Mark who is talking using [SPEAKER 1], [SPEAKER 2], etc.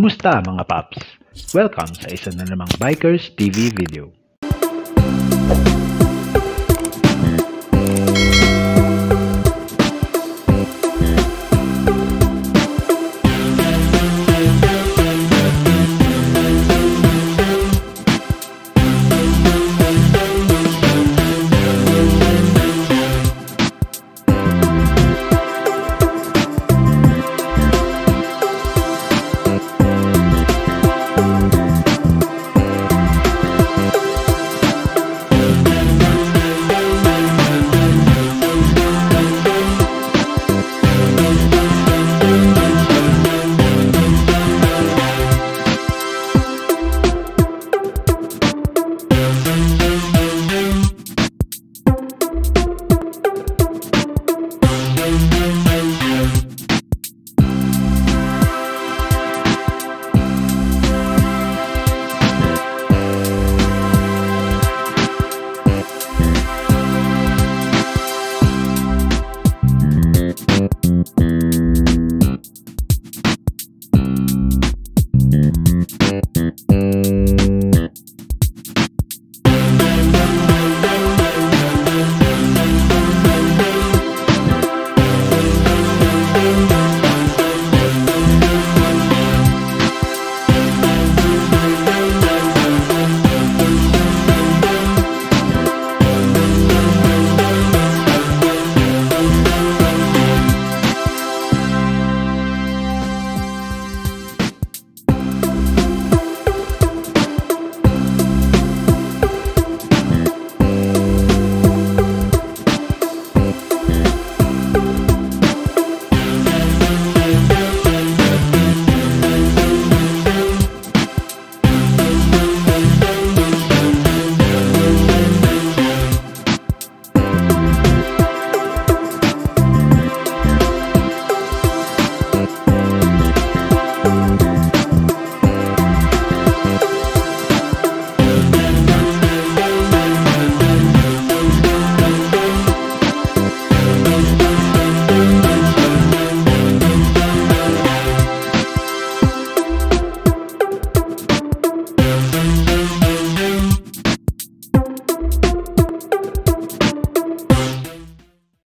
[SPEAKER 1] Kumusta mga paps? Welcome sa isa na namang Bikers TV video.